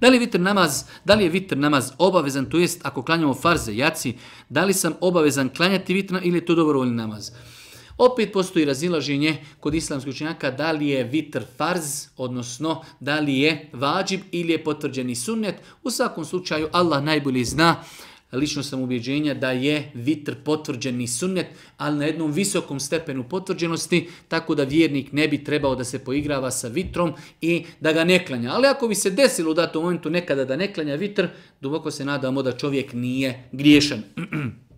Da li je vitr namaz, da li je vitr namaz obavezan, to jest ako klanjamo farze, jaci, da li sam obavezan klanjati vitr ili je to dobrovoljni namaz? Opet postoji razilaženje kod islamskih učenjaka da li je vitr farz, odnosno da li je vađib ili je potvrđeni sunnet. U svakom slučaju Allah najbolje zna lično sam ubjeđenja da je vitr potvrđeni sunnet, ali na jednom visokom stepenu potvrđenosti, tako da vjernik ne bi trebao da se poigrava sa vitrom i da ga ne klanja. Ali ako bi se desilo u datom momentu nekada da ne klanja vitr, duboko se nadamo da čovjek nije griješan.